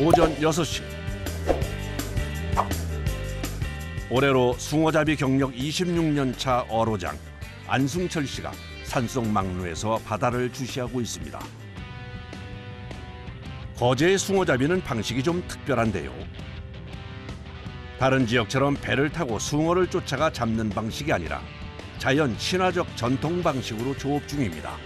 오전 6시 올해로 숭어잡이 경력 26년 차 어로장 안승철 씨가 산속 막루에서 바다를 주시하고 있습니다. 거제의 숭어잡이는 방식이 좀 특별한데요. 다른 지역처럼 배를 타고 숭어를 쫓아가 잡는 방식이 아니라 자연 친화적 전통 방식으로 조업 중입니다.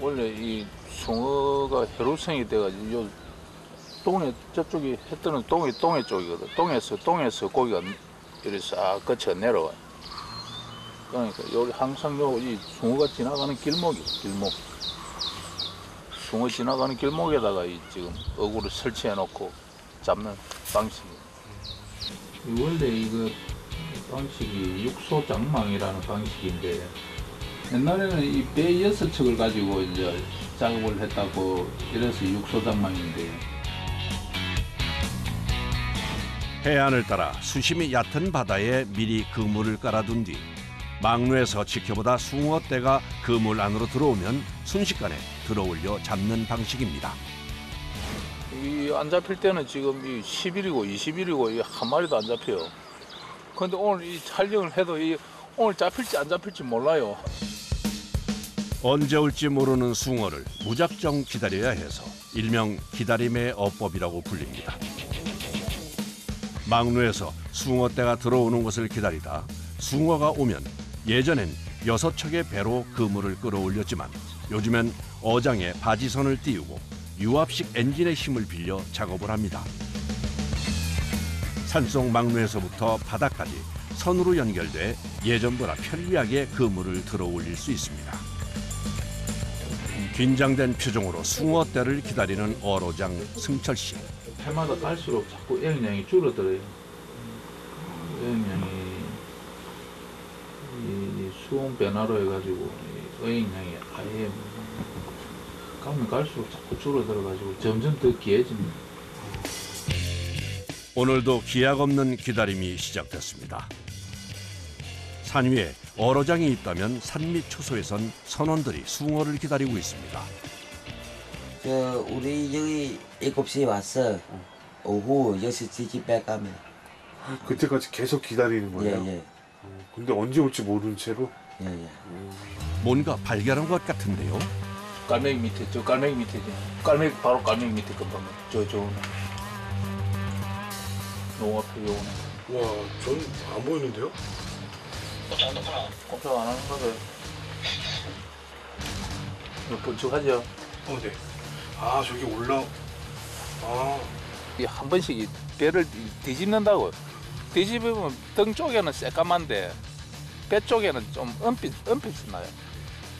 원래 이 숭어가 해루성이 돼가지고 요 동해 저쪽이 했더는 동해 동해 쪽이거든. 동해서 동해서 고기가 이렇게 싹 거쳐 내려와. 그러니까 여기 항상 요이 숭어가 지나가는 길목이 길목. 숭어 지나가는 길목에다가 이 지금 어구를 설치해 놓고 잡는 방식이. 원래 이거 방식이 육소 장망이라는 방식인데 옛날에는 이배 여섯 척을 가지고 이제 작업을 했다고 이래서 육소 장망인데 해안을 따라 수심이 얕은 바다에 미리 그물을 깔아둔 뒤 막루에서 지켜보다 숭어떼가 그물 안으로 들어오면 순식간에 들어올려 잡는 방식입니다. 이 안 잡힐 때는 지금 이 10일이고 20일이고 이한 마리도 안 잡혀요. 근데 오늘 이 촬영을 해도 이 오늘 잡힐지 안 잡힐지 몰라요. 언제 올지 모르는 숭어를 무작정 기다려야 해서 일명 기다림의 어법이라고 불립니다. 막루에서 숭어 떼가 들어오는 것을 기다리다 숭어가 오면 예전엔 여섯 척의 배로 그물을 끌어올렸지만 요즘엔 어장에 바지선을 띄우고 유압식 엔진의 힘을 빌려 작업을 합니다. 산속 막루에서부터 바다까지 선으로 연결돼 예전보다 편리하게 그물을 들어 올릴 수 있습니다. 긴장된 표정으로 숭어떼를 기다리는 어로장 승철 씨. 해마다 갈수록 자꾸 애영량이 줄어들어요. 애영량이 이 수온 변화로 해가지고 이 애영량이 아예 가면 갈수록 자꾸 줄어들어가지고 점점 더 귀해집니다. 오늘도 기약 없는 기다림이 시작됐습니다. 산 위에 어로장이 있다면 산밑 초소에선 선원들이 숭어를 기다리고 있습니다. 저 우리 여기 7시에 왔어. 오후 6시 집에 가면. 그때까지 계속 기다리는 예, 거예요? 예. 근데 언제 올지 모르는 채로 예, 예. 뭔가 발견한 것 같은데요. 깔매기 밑에 저 깔매기 밑에 저 깔매기 바로 깔매기 밑에 금방 저저 농 앞에 요거는 와, 전 안 보이는데요? 꼼짝 안 하는 거죠. 이거 번쩍하죠. 어, 네. 아, 저기 올라. 아, 이한 번씩 이 배를 이 뒤집는다고. 뒤집으면 등 쪽에는 새까만데 배 쪽에는 좀 은빛 은빛이 나요.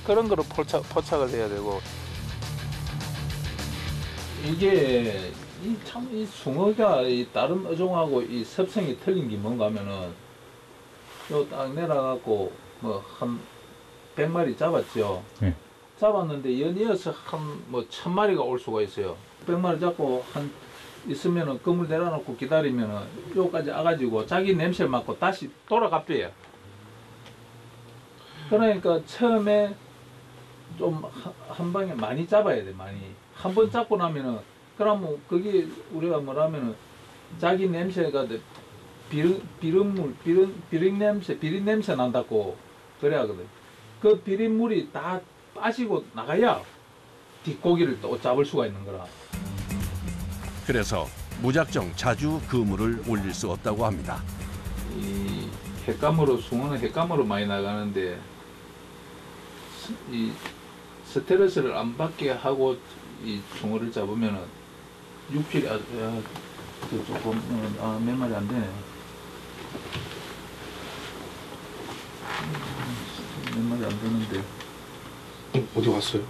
그런 거로 포착 포착을 해야 되고. 이게 이 참이 숭어가 이 다른 어종하고 이 습성이 틀린 게 뭔가 하면은 요 딱 내려갖고 뭐한 100마리 잡았죠. 네. 잡았는데 연이어서 한 뭐 천 마리가 올 수가 있어요. 100마리 잡고 한 있으면은 그물 내려놓고 기다리면은 요까지 와가지고 자기 냄새 맡고 다시 돌아갑대요. 그러니까 처음에 좀 한 방에 많이 잡아야 돼 많이 한 번 잡고 나면은 그러면 그게 우리가 뭐라면은 자기 냄새가 돼. 비름 비름물 비름 비린 냄새 비린 냄새 난다고 그래 하거든. 그 비린 물이 다 빠지고 나가야 뒷고기를 또 잡을 수가 있는 거라. 그래서 무작정 자주 그물을 올릴 수 없다고 합니다. 이 횟감으로 숭어는 횟감으로 많이 나가는데 스- 이 스트레스를 안 받게 하고 이 숭어를 잡으면은 육질이 아주 야, 저 조금 어, 아, 몇 마리 안 되네. 몇 마리 안 되는데. 어디 갔어요?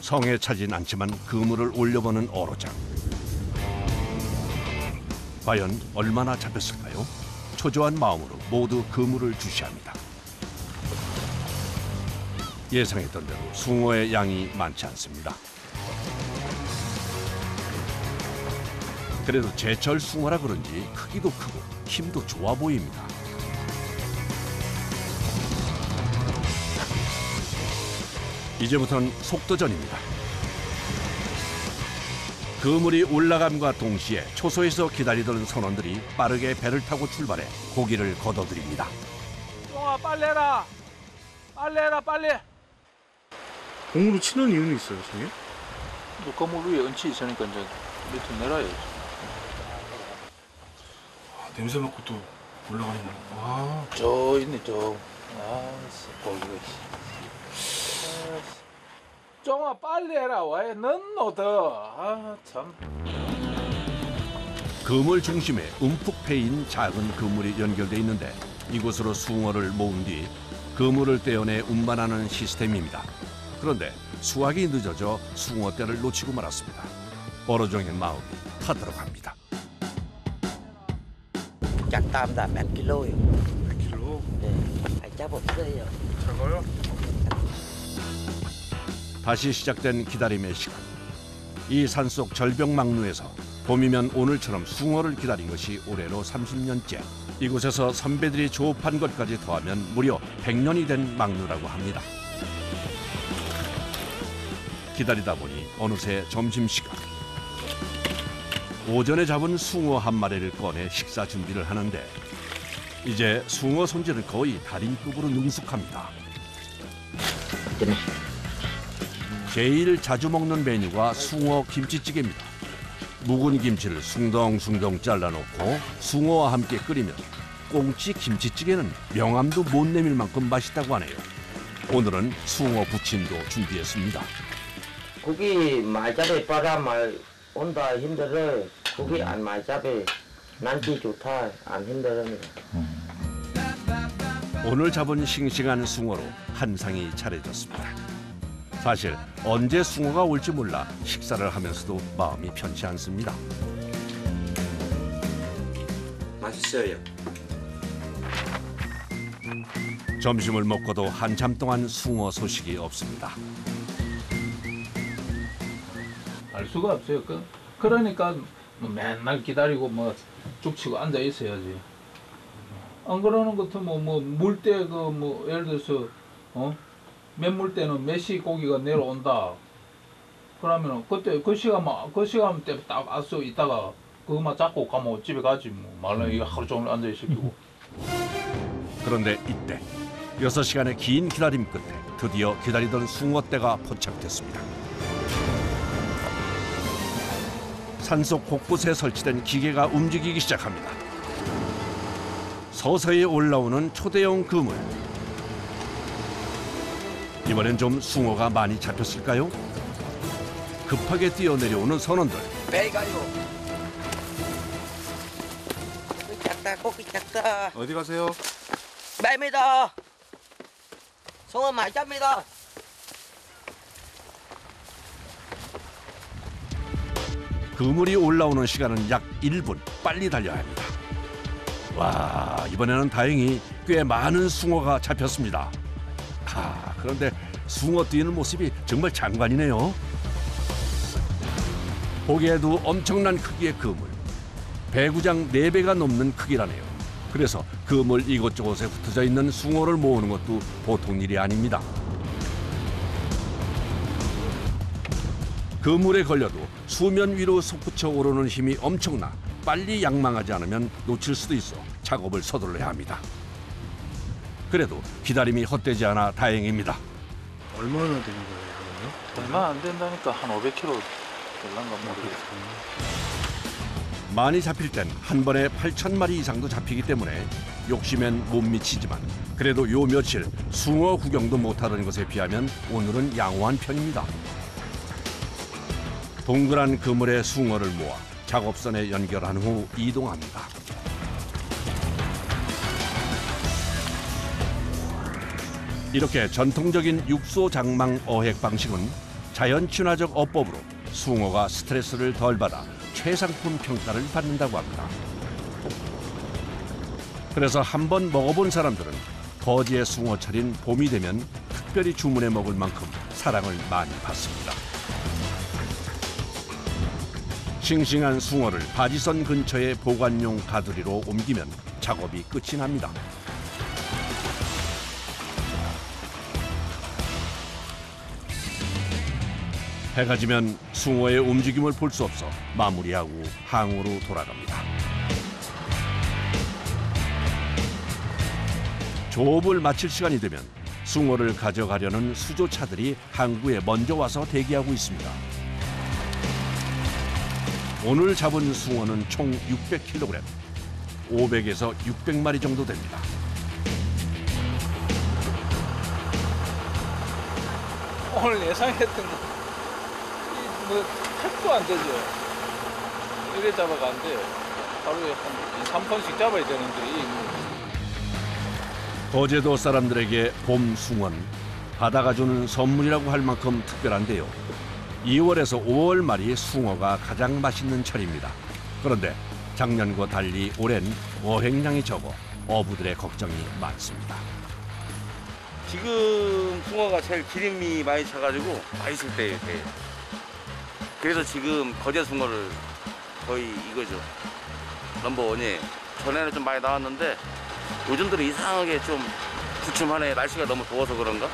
성에 차진 않지만 그물을 올려보는 어로장. 과연 얼마나 잡혔을까요? 초조한 마음으로 모두 그물을 주시합니다. 예상했던 대로 숭어의 양이 많지 않습니다. 그래도 제철 숭어라 그런지 크기도 크고 힘도 좋아 보입니다. 이제부터는 속도전입니다. 그물이 올라감과 동시에 초소에서 기다리던 선원들이 빠르게 배를 타고 출발해 고기를 걷어들입니다. 해라. 빨리 해라 빨리. 공으로 치는 이유는 있어요, 선생님? 너 건물 위에 은치 있으니까 이제 밑에 내려야지. 아, 냄새 맡고 또 올라가는 거. 아, 저 있네 저. 고기가. 아이씨. 쫑아 빨리 해라 왜넌 너더 아 참. 그물 중심에 움푹 패인 작은 그물이 연결돼 있는데 이곳으로 숭어를 모은 뒤 그물을 떼어내 운반하는 시스템입니다. 그런데 수확이 늦어져 숭어 떼를 놓치고 말았습니다. 어로종의 마음이 타들어갑니다. là mấy kilo rồi 100kg. 네. 아, chắc 없어요 작아요? 다시 시작된 기다림의 시간. 이 산속 절벽망루에서 봄이면 오늘처럼 숭어를 기다린 것이 올해로 30년째. 이곳에서 선배들이 조업한 것까지 더하면 무려 100년이 된 망루라고 합니다. 기다리다 보니 어느새 점심시간. 오전에 잡은 숭어 한 마리를 꺼내 식사 준비를 하는데 이제 숭어 손질을 거의 달인급으로 능숙합니다. 제일 자주 먹는 메뉴가 숭어 김치찌개입니다. 묵은 김치를 숭덩숭덩 잘라놓고 숭어와 함께 끓이면 꽁치 김치찌개는 명함도 못 내밀 만큼 맛있다고 하네요. 오늘은 숭어 부침도 준비했습니다. 고기 말잡이 빨아 말 온다 힘들어 고기 안 말잡이 난지 좋다 안 힘들습니다 오늘 잡은 싱싱한 숭어로 한 상이 차려졌습니다. 사실 언제 숭어가 올지 몰라 식사를 하면서도 마음이 편치 않습니다. 맛있어요 점심을 먹고도 한참 동안 숭어 소식이 없습니다. 알 수가 없어요. 그, 그러니까 뭐 맨날 기다리고 뭐 죽치고 앉아 있어야지. 안 그러는 것도 뭐뭐 물 때 그 뭐 예를 들어서 어 맨물 때는 메시 고기가 내려온다. 그러면 그때 그 시간 그 시간 때딱 와서 있다가 그것만 잡고 가면 집에 가지 뭐 말로 이거 하루 종일 앉아 있을기고. 그런데 이때 여섯 시간의 긴 기다림 끝에 드디어 기다리던 숭어떼가 포착됐습니다. 산속 곳곳에 설치된 기계가 움직이기 시작합니다. 서서히 올라오는 초대형 그물. 이번엔 좀 숭어가 많이 잡혔을까요? 급하게 뛰어내려오는 선원들. 배가요 고기 작다 고기 작다 어디 가세요? 매입니다 송어 말잡니다 그물이 올라오는 시간은 약 1분 빨리 달려야 합니다. 와 이번에는 다행히 꽤 많은 숭어가 잡혔습니다. 아 그런데 숭어 뛰는 모습이 정말 장관이네요. 보기에도 엄청난 크기의 그물. 배구장 4배가 넘는 크기라네요. 그래서 그물 이곳저곳에 흩어져 있는 숭어를 모으는 것도 보통 일이 아닙니다. 그물에 걸려도 수면 위로 솟구쳐 오르는 힘이 엄청나 빨리 양망하지 않으면 놓칠 수도 있어 작업을 서둘러야 합니다. 그래도 기다림이 헛되지 않아 다행입니다. 얼마나 되는 거예요? 얼마 안 된다니까 한 500kg 될란가 모르겠어. 많이 잡힐 땐 한 번에 8천 마리 이상도 잡히기 때문에 욕심엔 못 미치지만 그래도 요 며칠 숭어 구경도 못하던 것에 비하면 오늘은 양호한 편입니다. 동그란 그물에 숭어를 모아 작업선에 연결한 후 이동합니다. 이렇게 전통적인 육소 장망 어획 방식은 자연 친화적 어법으로 숭어가 스트레스를 덜 받아 최상품 평가를 받는다고 합니다. 그래서 한 번 먹어본 사람들은 거지의 숭어 차린 봄이 되면 특별히 주문해 먹을 만큼 사랑을 많이 받습니다. 싱싱한 숭어를 바지선 근처의 보관용 가두리로 옮기면 작업이 끝이 납니다. 해가 지면 숭어의 움직임을 볼 수 없어 마무리하고 항으로 돌아갑니다. 조업을 마칠 시간이 되면 숭어를 가져가려는 수조차들이 항구에 먼저 와서 대기하고 있습니다. 오늘 잡은 숭어는 총 600kg, 500에서 600마리 정도 됩니다. 오늘 예상했던 거, 이 뭐, 택도 안 되죠. 이래 잡아가 안 돼. 하루에 한 2, 3톤씩 잡아야 되는데, 이 뭐, 거제도 사람들에게 봄 숭어는 바다가 주는 선물이라고 할 만큼 특별한데요. 2월에서 5월 말이 숭어가 가장 맛있는 철입니다. 그런데 작년과 달리 올해는 어획량이 적어 어부들의 걱정이 많습니다. 지금 숭어가 제일 기름이 많이 차가지고 맛있을 때예요. 그래서 지금 거제 숭어를 거의 이거죠. 넘버 원이에요. 전에는 좀 많이 나왔는데 요즘 들은 이상하게 좀 주춤하네. 날씨가 너무 더워서 그런가?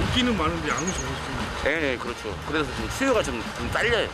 인기는 많은데 양이 적었습니다. 네, 그렇죠. 그래서 지금 수요가 좀, 좀 딸려요.